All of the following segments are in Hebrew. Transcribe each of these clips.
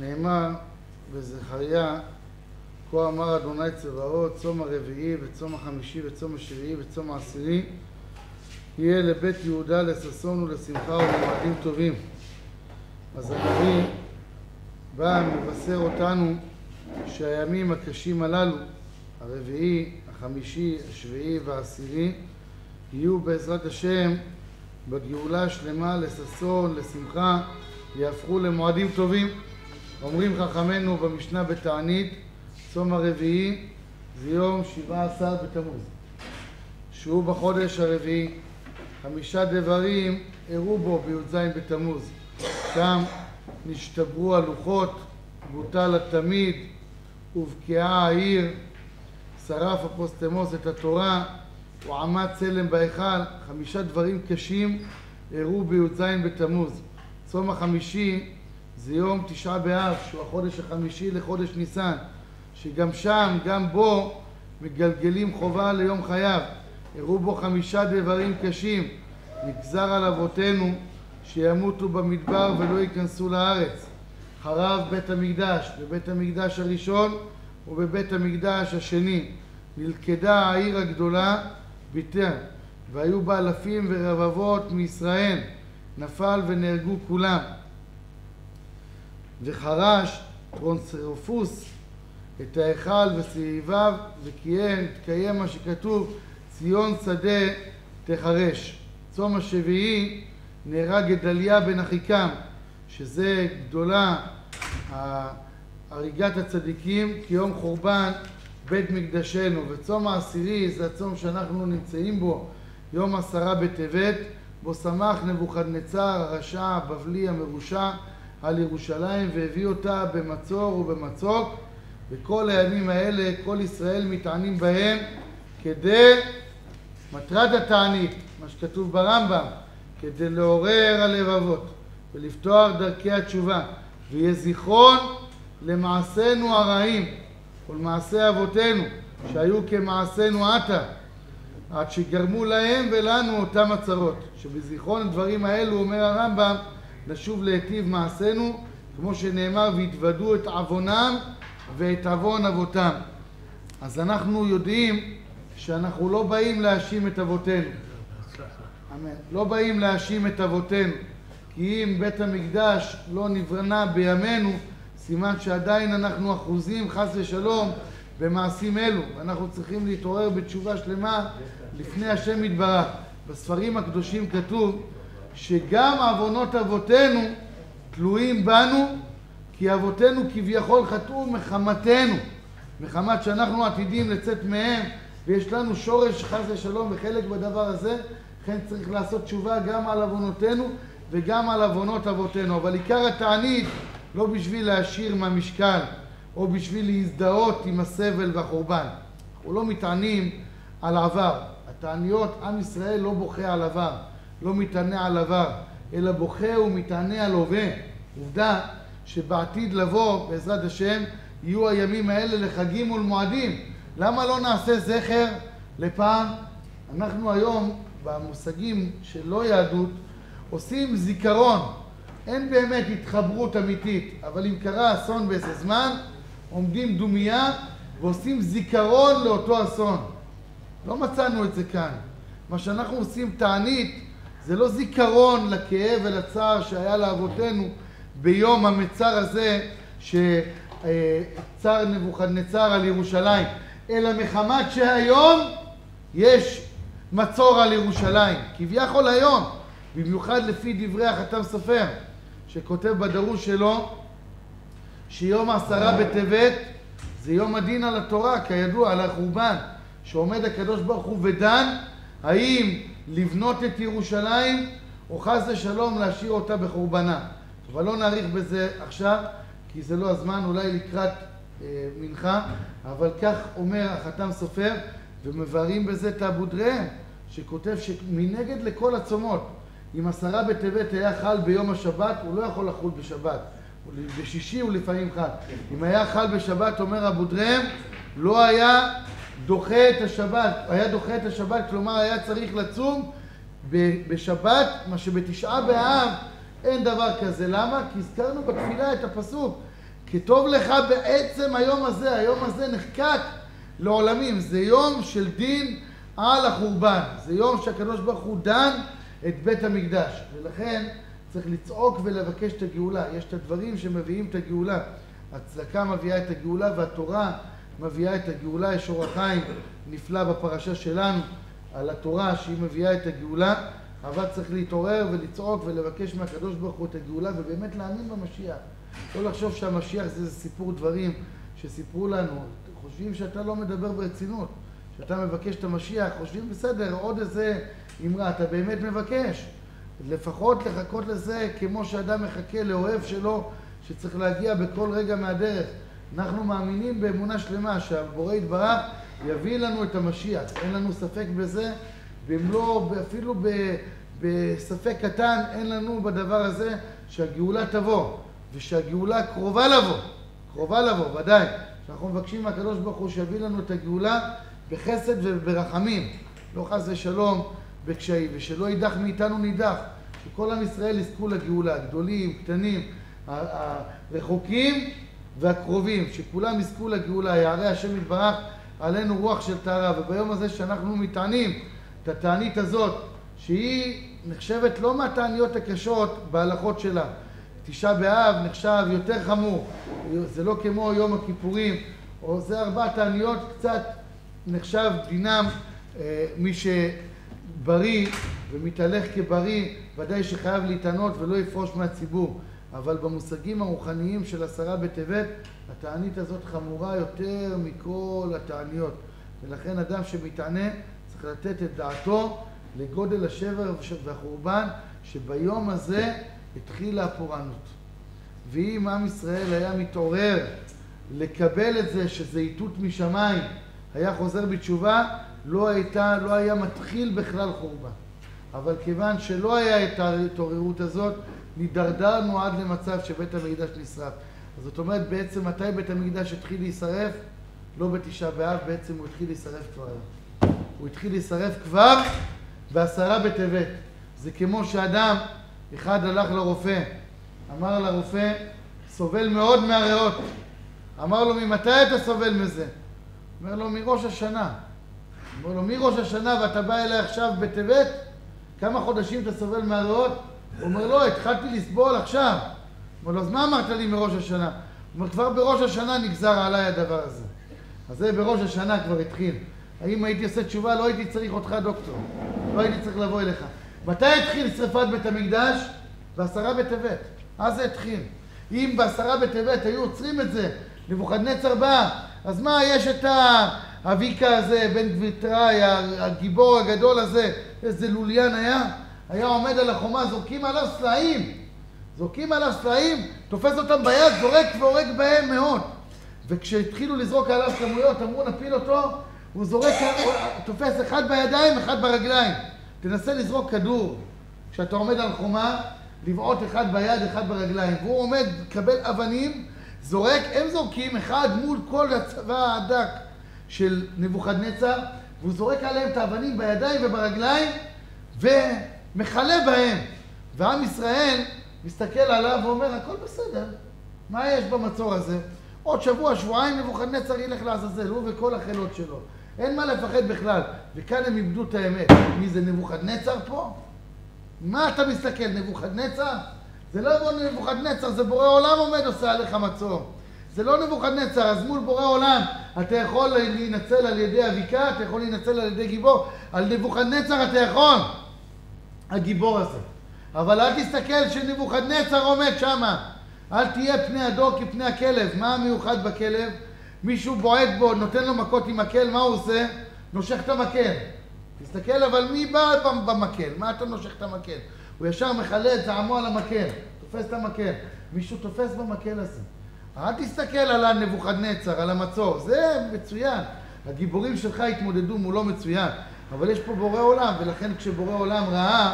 נאמר בזכריה, כה אמר אדוני צבאות, צום הרביעי וצום החמישי וצום השביעי וצום העשירי יהיה לבית יהודה לששון ולשמחה ולמועדים טובים. אז הנביא בא מבשר אותנו שהימים הקשים הללו, הרביעי, החמישי, השביעי והעשירי, יהיו בעזרת השם בגאולה השלמה לששון, לשמחה, יהפכו למועדים טובים. אומרים חכמינו במשנה בתענית, צום הרביעי זה יום שבעה עשר בתמוז, שהוא בחודש הרביעי. חמישה דברים אירעו בו בי"ז בתמוז. שם נשתברו הלוחות, בוטל התמיד, הובקעה העיר, שרף אפוסטמוס את התורה, הוא עמד צלם בהיכל, חמישה דברים קשים אירעו בי"ז בתמוז. צום החמישי זה יום תשעה באב, שהוא החודש החמישי לחודש ניסן, שגם שם, גם בו, מגלגלים חובה ליום חייו. אירעו בו חמישה דברים קשים. נגזר על אבותינו שימותו במדבר ולא ייכנסו לארץ. חרב בית המקדש, בבית המקדש הראשון ובבית המקדש השני. נלכדה העיר הגדולה ביתר, והיו בה אלפים ורבבות מישראל. נפל ונהרגו כולם. וחרש טרונסרופוס את ההיכל וסביביו וקיים, התקיים מה שכתוב ציון שדה תחרש. צום השביעי נהרג גדליה בן אחיקם שזה גדולה הריגת הצדיקים כיום חורבן בית מקדשנו וצום העשירי זה הצום שאנחנו נמצאים בו יום עשרה בטבת בו שמח נבוכדנצר הרשע הבבלי המרושע על ירושלים והביא אותה במצור ובמצוק וכל הימים האלה כל ישראל מתענים בהם כדי מטרת התענית, מה שכתוב ברמב"ם, כדי לעורר הלבבות ולפתוח דרכי התשובה ויהיה זיכרון למעשינו הרעים ולמעשי אבותינו שהיו כמעשינו עתה עד שגרמו להם ולנו אותם הצרות. שבזיכרון הדברים האלו אומר הרמב"ם לשוב להיטיב מעשינו כמו שנאמר והתוודו את עוונם ואת עוון אבותם. אז אנחנו יודעים שאנחנו לא באים להאשים את אבותינו. אמן. לא באים להאשים את אבותינו. כי אם בית המקדש לא נבנה בימינו סימן שעדיין אנחנו אחוזים חס ושלום במעשים אלו. ואנחנו צריכים להתעורר בתשובה שלמה לפני השם יתברך. בספרים הקדושים כתוב שגם עוונות אבותינו תלויים בנו כי אבותינו כביכול חטאו מחמתנו. מחמת שאנחנו עתידים לצאת מהם ויש לנו שורש חס ושלום וחלק בדבר הזה לכן צריך לעשות תשובה גם על עוונותינו וגם על עוונות אבותינו. אבל עיקר התענית לא בשביל להשאיר מהמשקל או בשביל להזדהות עם הסבל והחורבן. אנחנו לא מתענים על עבר. התעניות עם ישראל לא בוכה על עבר לא מתענה על עבר אלא בוכה ומתענה על הווה. עובדה שבעתיד לבוא בעזרת השם יהיו הימים האלה לחגים ולמועדים. למה לא נעשה זכר לפעם? אנחנו היום במושגים של לא יהדות עושים זיכרון. אין באמת התחברות אמיתית אבל אם קרה אסון באיזה זמן עומדים דומייה ועושים זיכרון לאותו אסון. לא מצאנו את זה כאן. מה שאנחנו עושים תענית זה לא זיכרון לכאב ולצער שהיה לאבותינו ביום המצר הזה שצר נבוכדנצר על ירושלים. אלא מחמת שהיום יש מצור על ירושלים. כביכול היום במיוחד לפי דברי החתם סופר שכותב בדרוש שלו שיום עשרה בטבת זה יום הדין על התורה כידוע על החורבן שעומד הקדוש ברוך הוא ודן האם לבנות את ירושלים או חס ושלום להשאיר אותה בחורבנה. אבל לא נאריך בזה עכשיו כי זה לא הזמן אולי לקראת אה, מנחה. אבל כך אומר החתם סופר ומבארים בזה את אבודריהם שכותב שמנגד לכל הצומות אם עשרה בטבת היה חל ביום השבת הוא לא יכול לחול בשבת. בשישי הוא לפעמים חל. אם היה חל בשבת אומר אבודריהם לא היה דוחה את השבת, היה דוחה את השבת, כלומר היה צריך לצום בשבת, מה שבתשעה באב אין דבר כזה. למה? כי הזכרנו בתפילה את הפסוק כטוב לך בעצם היום הזה, היום הזה נחקק לעולמים, זה יום של דין על החורבן, זה יום שהקדוש ברוך הוא דן את בית המקדש, ולכן צריך לצעוק ולבקש את הגאולה, יש את הדברים שמביאים את הגאולה, הצדקה מביאה את הגאולה והתורה מביאה את הגאולה, יש אור החיים נפלא בפרשה שלנו על התורה שהיא מביאה את הגאולה, אבל צריך להתעורר ולצעוק ולבקש מהקדוש ברוך הוא את הגאולה ובאמת להאמין במשיח. לא לחשוב שהמשיח זה איזה סיפור דברים שסיפרו לנו, חושבים שאתה לא מדבר ברצינות, שאתה מבקש את המשיח, חושבים בסדר, עוד איזה אמרה, אתה באמת מבקש. לפחות לחכות לזה כמו שאדם מחכה לאוהב שלו שצריך להגיע בכל רגע מהדרך. אנחנו מאמינים באמונה שלמה שהבורא יתברך יביא לנו את המשיח, אין לנו ספק בזה, במלוא, אפילו בספק קטן, אין לנו בדבר הזה שהגאולה תבוא, ושהגאולה קרובה לבוא, קרובה לבוא, ודאי. שאנחנו מבקשים מהקדוש ברוך הוא שיביא לנו את הגאולה בחסד וברחמים, לא חס ושלום בקשיים, ושלא יידח מאיתנו נידח, שכל עם ישראל יזכו לגאולה, גדולים, קטנים, הרחוקים והקרובים, שכולם יזכו לגאולה, יערי השם יתברך עלינו רוח של טהרה, וביום הזה שאנחנו מתענים את התענית הזאת, שהיא נחשבת לא מהתעניות הקשות בהלכות שלה. תשעה באב נחשב יותר חמור, זה לא כמו יום הכיפורים, או זה ארבע תעניות קצת נחשב דינם, אה, מי שבריא ומתהלך כבריא, ודאי שחייב להתענות ולא יפרוש מהציבור. אבל במושגים הרוחניים של עשרה בטבת, התענית הזאת חמורה יותר מכל התעניות. ולכן אדם שמתענה צריך לתת את דעתו לגודל השבר והחורבן שביום הזה התחילה הפורענות. ואם עם ישראל היה מתעורר לקבל את זה שזה איתות משמיים, היה חוזר בתשובה, לא, הייתה, לא היה מתחיל בכלל חורבן. אבל כיוון שלא היה את ההתעוררות הזאת, נידרדרנו עד למצב שבית המקדש נשרף. אז זאת אומרת, בעצם מתי בית המקדש התחיל להישרף? לא בתשעה באב, בעצם הוא התחיל להישרף כבר היום. הוא התחיל להישרף כבר בעשרה בטבת. זה כמו שאדם, אחד הלך לרופא, אמר לרופא, סובל מאוד מהריאות. אמר לו, ממתי אתה סובל מזה? אומר לו, מראש השנה. אומר לו, מראש השנה ואתה בא אליי עכשיו בטבת? כמה חודשים אתה סובל מהריאות? הוא אומר, לא, התחלתי לסבול עכשיו. הוא אומר לו, אז מה אמרת לי מראש השנה? הוא אומר, כבר בראש השנה נגזר עליי הדבר הזה. אז זה בראש השנה כבר התחיל. האם הייתי עושה תשובה, לא הייתי צריך אותך דוקטור. לא הייתי צריך לבוא אליך. מתי התחיל שרפת בית המקדש? בעשרה בטבת. אז זה התחיל. אם בעשרה בטבת היו עוצרים את זה, נבוכדנצר בא, אז מה, יש את האביקה הזה, בן גביטראי, הגיבור הגדול הזה, איזה לוליין היה? היה עומד על החומה, זורקים עליו סלעים. זורקים עליו סלעים, תופס אותם ביד, זורק והורג בהם מאוד. וכשהתחילו לזרוק עליו כמויות, אמרו נפיל אותו, הוא זורק, תופס אחד בידיים, אחד ברגליים. תנסה לזרוק כדור. כשאתה עומד על חומה, לבעוט אחד ביד, אחד ברגליים. והוא עומד, מקבל אבנים, זורק, הם זורקים אחד מול כל הצבא הדק של נבוכדנצר, והוא זורק עליהם את האבנים בידיים וברגליים, ומכלה בהם. ועם ישראל מסתכל עליו ואומר, הכל בסדר, מה יש במצור הזה? עוד שבוע, שבועיים נבוכדנצר ילך לעזאזל, הוא וכל החילות שלו. אין מה לפחד בכלל. וכאן הם איבדו את האמת. מי זה נבוכדנצר פה? מה אתה מסתכל, נבוכדנצר? זה לא נבוכדנצר, זה בורא עולם עומד עושה עליך מצור. זה לא נבוכדנצר, אז מול בורא עולם אתה יכול להינצל על ידי אביקה, אתה יכול להינצל על ידי גיבור, על נבוכדנצר אתה יכול, הגיבור הזה. אבל אל תסתכל שנבוכדנצר עומד שמה. אל תהיה פני הדור כפני הכלב. מה המיוחד בכלב? מישהו בועט בו, נותן לו מכות עם מקל, מה הוא עושה? נושך את המקל. תסתכל, אבל מי בא במקל? מה אתה נושך את המקל? הוא ישר מכלה את זעמו על המקל, תופס את המקל. מישהו תופס במקל הזה. אל תסתכל על הנבוכדנצר, על המצור, זה מצוין. הגיבורים שלך התמודדו מולו מצוין. אבל יש פה בורא עולם, ולכן כשבורא עולם ראה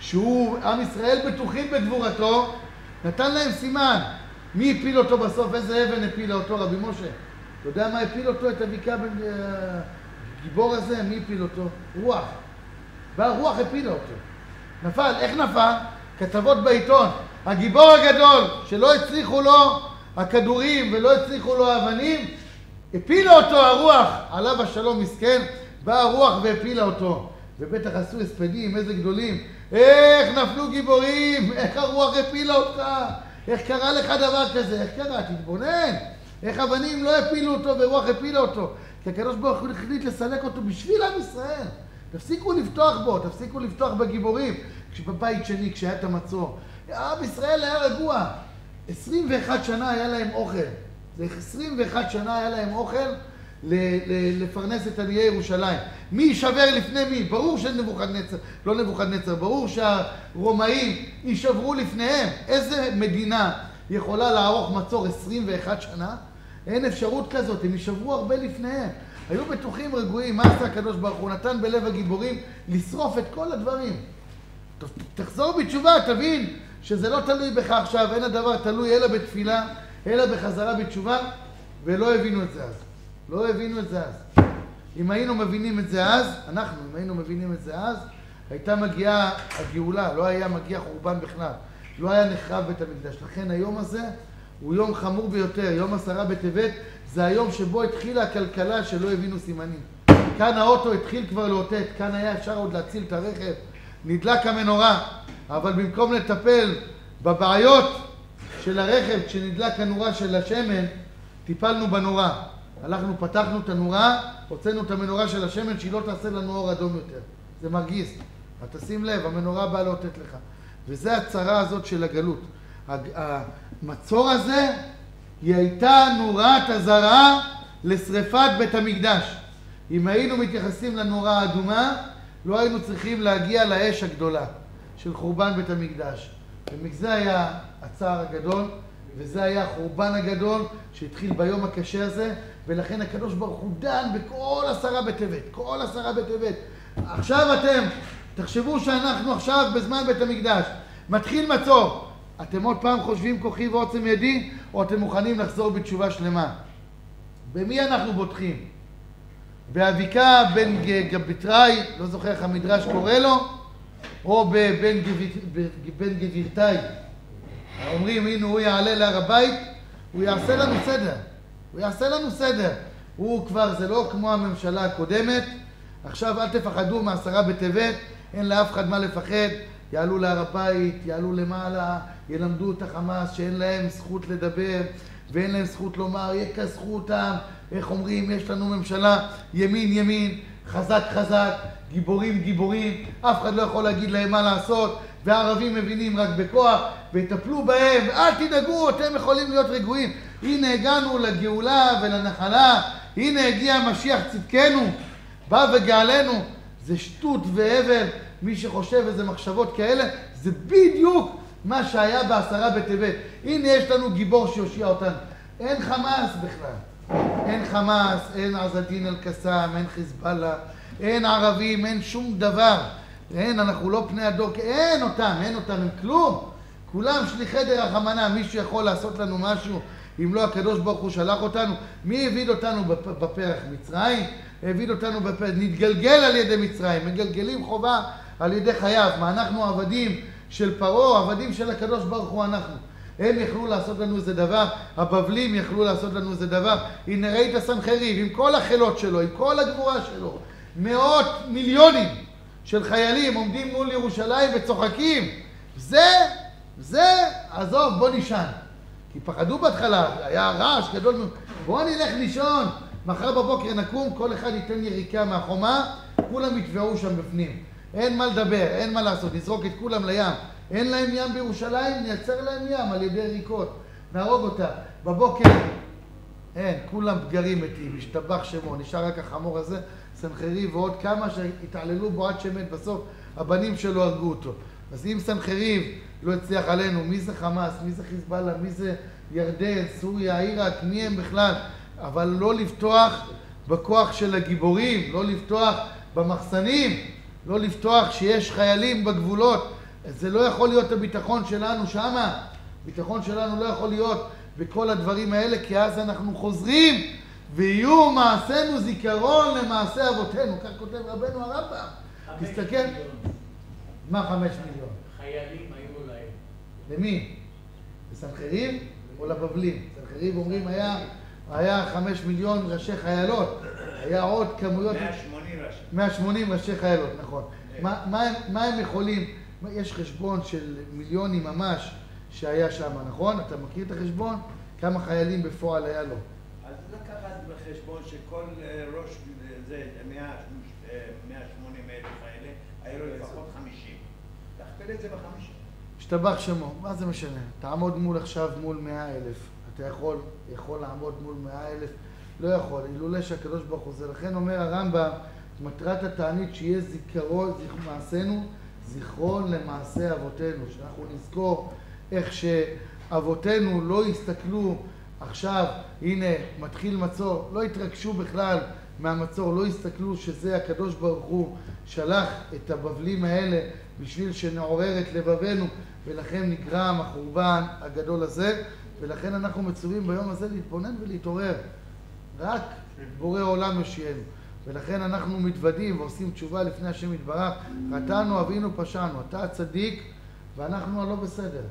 שהוא, עם ישראל בטוחים בגבורתו, נתן להם סימן. מי הפיל אותו בסוף? איזה אבן הפילה אותו, רבי משה? אתה יודע מה הפיל אותו, את הבקעה הגיבור הזה? מי הפיל אותו? רוח. באה רוח הפילה אותו. נפל. איך נפל? כתבות בעיתון. הגיבור הגדול, שלא הצליחו לו הכדורים ולא הצליחו לו האבנים, הפילה אותו הרוח, עליו השלום מסכן, באה הרוח והפילה אותו. ובטח עשו הספדים, איזה גדולים. איך נפלו גיבורים, איך הרוח הפילה אותך, איך קרה לך דבר כזה, איך קרה, תתבונן. איך אבנים לא הפילו אותו ורוח הפילה אותו. כי הקדוש ברוך הוא החליט לסלק אותו בשביל עם ישראל. תפסיקו לפתוח בו, תפסיקו לפתוח בגיבורים. כשבבית שני, כשהיה את המצור, עם ישראל היה רגוע. 21 שנה היה להם אוכל. זה 21 שנה היה להם אוכל לפרנס את עניי ירושלים. מי יישבר לפני מי? ברור שנבוכדנצר, לא נבוכדנצר, ברור שהרומאים יישברו לפניהם. איזה מדינה יכולה לערוך מצור 21 שנה? אין אפשרות כזאת, הם יישברו הרבה לפניהם. היו בטוחים רגועים, מה עשה הקדוש ברוך הוא? נתן בלב הגיבורים לשרוף את כל הדברים. תחזור בתשובה, תבין שזה לא תלוי בך עכשיו, אין הדבר תלוי אלא בתפילה, אלא בחזרה בתשובה, ולא הבינו את זה אז. לא הבינו את זה אז. אם היינו מבינים את זה אז, אנחנו, אם היינו מבינים את זה אז, הייתה מגיעה הגאולה, לא היה מגיע חורבן בכלל. לא היה נחרב בית המקדש. לכן היום הזה הוא יום חמור ביותר. יום עשרה בטבת זה היום שבו התחילה הכלכלה שלא הבינו סימנים. כאן האוטו התחיל כבר לאותת, כאן היה אפשר עוד להציל את הרכב. נדלק המנורה, אבל במקום לטפל בבעיות של הרכב כשנדלק הנורה של השמן, טיפלנו בנורה. הלכנו, פתחנו את הנורה, הוצאנו את המנורה של השמן שהיא לא תעשה לנו אור אדום יותר. זה מרגיז. אבל תשים לב, המנורה באה לאותת לך. וזה הצרה הזאת של הגלות. המצור הזה, היא הייתה נורת אזהרה לשריפת בית המקדש. אם היינו מתייחסים לנורה האדומה, לא היינו צריכים להגיע לאש הגדולה של חורבן בית המקדש. ומזה היה הצער הגדול, וזה היה החורבן הגדול שהתחיל ביום הקשה הזה, ולכן הקדוש ברוך הוא דן בכל עשרה בטבת, כל עשרה בטבת. עכשיו אתם, תחשבו שאנחנו עכשיו בזמן בית המקדש, מתחיל מצור. אתם עוד פעם חושבים כוחי ועוצם ידי, או אתם מוכנים לחזור בתשובה שלמה? במי אנחנו בוטחים? באביקה בן גביטראי, לא זוכר איך המדרש קורא לו, או בבן גבירתאי. אומרים, הנה הוא יעלה להר הבית, הוא יעשה לנו סדר. הוא יעשה לנו סדר. הוא כבר, זה לא כמו הממשלה הקודמת. עכשיו אל תפחדו מעשרה בטבת, אין לאף אחד מה לפחד. יעלו להר הבית, יעלו למעלה, ילמדו את החמאס שאין להם זכות לדבר ואין להם זכות לומר, יכסחו אותם, איך אומרים, יש לנו ממשלה ימין ימין, חזק חזק, גיבורים גיבורים, אף אחד לא יכול להגיד להם מה לעשות, והערבים מבינים רק בכוח, ויטפלו בהם, אל תדאגו, אתם יכולים להיות רגועים. הנה הגענו לגאולה ולנחלה, הנה הגיע משיח צדקנו, בא וגאלנו. זה שטות והבל, מי שחושב איזה מחשבות כאלה, זה בדיוק מה שהיה בעשרה בטבת. הנה יש לנו גיבור שיושיע אותנו. אין חמאס בכלל. אין חמאס, אין עזדין אל-קסאם, אין חיזבאללה, אין ערבים, אין שום דבר. אין, אנחנו לא פני הדור, אין אותם, אין אותם, הם כלום. כולם שליחי דרך המנה, מישהו יכול לעשות לנו משהו אם לא הקדוש ברוך הוא שלח אותנו? מי העביד אותנו בפרח? מצרים? העביד אותנו בפרח, נתגלגל על ידי מצרים, מגלגלים חובה על ידי חייו. מה, אנחנו עבדים של פרעה, עבדים של הקדוש ברוך הוא אנחנו. הם יכלו לעשות לנו איזה דבר, הבבלים יכלו לעשות לנו איזה דבר. הנה ראית סנחריב עם כל החילות שלו, עם כל הגבורה שלו, מאות מיליונים של חיילים עומדים מול ירושלים וצוחקים. זה, זה, עזוב, בוא נשען. כי פחדו בהתחלה, היה רעש גדול מאוד. בואו נלך לישון, מחר בבוקר נקום, כל אחד ייתן יריקה מהחומה, כולם יטבעו שם בפנים. אין מה לדבר, אין מה לעשות, נזרוק את כולם לים. אין להם ים בירושלים, נייצר להם ים על ידי יריקות. נהרוג אותה. בבוקר, אין, כולם פגרים מתים, השתבח שמו, נשאר רק החמור הזה, סנחריב ועוד כמה שהתעללו בו עד שמת בסוף, הבנים שלו הרגו אותו. אז אם סנחריב לא הצליח עלינו, מי זה חמאס, מי זה חיזבאללה, מי זה ירדן, סוריה, עיראק, מי הם בכלל, אבל לא לפתוח בכוח של הגיבורים, לא לפתוח במחסנים, לא לפתוח שיש חיילים בגבולות. זה לא יכול להיות הביטחון שלנו שמה. הביטחון שלנו לא יכול להיות בכל הדברים האלה, כי אז אנחנו חוזרים ויהיו מעשינו זיכרון למעשה אבותינו. כך כותב רבנו הרמב"ם. תסתכל. מה חמש מיליון? חיילים. למי? לסנחריב? או לבבלים. אצל חריב אומרים היה, היה חמש מיליון ראשי חיילות, היה עוד כמויות... 180 ראשי. 180 ראשי חיילות, נכון. מה, מה, הם, מה הם יכולים, יש חשבון של מיליונים ממש שהיה שם, נכון? אתה מכיר את החשבון? כמה חיילים בפועל היה לו? אז לקחת בחשבון שכל אה, ראש אה, זה 180 אלף האלה, היה לו לפחות 50. תכפיל את זה ב-50. השתבח שמו, מה זה משנה? תעמוד מול עכשיו מול מאה אלף. אתה יכול, יכול לעמוד מול מאה אלף? לא יכול, אילולא שהקדוש ברוך הוא זה. לכן אומר הרמב"ם, מטרת התענית שיהיה זיכרון, מעשינו, זיכרון למעשה אבותינו. שאנחנו נזכור איך שאבותינו לא הסתכלו עכשיו, הנה, מתחיל מצור, לא התרגשו בכלל מהמצור, לא הסתכלו שזה הקדוש ברוך הוא שלח את הבבלים האלה בשביל שנעורר את לבבנו ולכן נגרם החורבן הגדול הזה. ולכן אנחנו מצווים ביום הזה להתבונן ולהתעורר. רק בורא עולם יושיענו. ולכן אנחנו מתוודים ועושים תשובה לפני השם יתברך. חטאנו אבינו פשענו. אתה הצדיק ואנחנו הלא בסדר.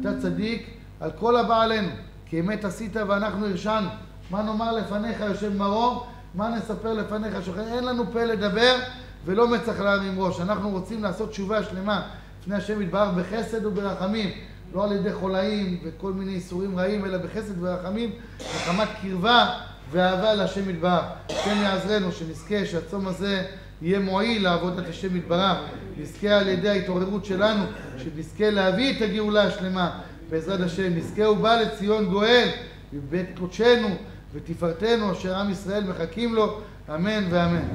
אתה צדיק על כל הבא עלינו. כי אמת עשית ואנחנו הרשענו. מה נאמר לפניך יושב מרום מה נספר לפניך שוכן? אין לנו פה לדבר ולא מצח להרים ראש. אנחנו רוצים לעשות תשובה שלמה. לפני השם יתברך בחסד וברחמים. לא על ידי חולאים וכל מיני איסורים רעים אלא בחסד ורחמים מחמת קרבה ואהבה להשם יתברך. השם יעזרנו שנזכה שהצום הזה יהיה מועיל לעבודת השם יתברך. נזכה על ידי ההתעוררות שלנו שנזכה להביא את הגאולה השלמה. בעזרת השם נזכה ובא לציון גואל מבית קודשנו ותפארתנו אשר עם ישראל מחכים לו אמן ואמן.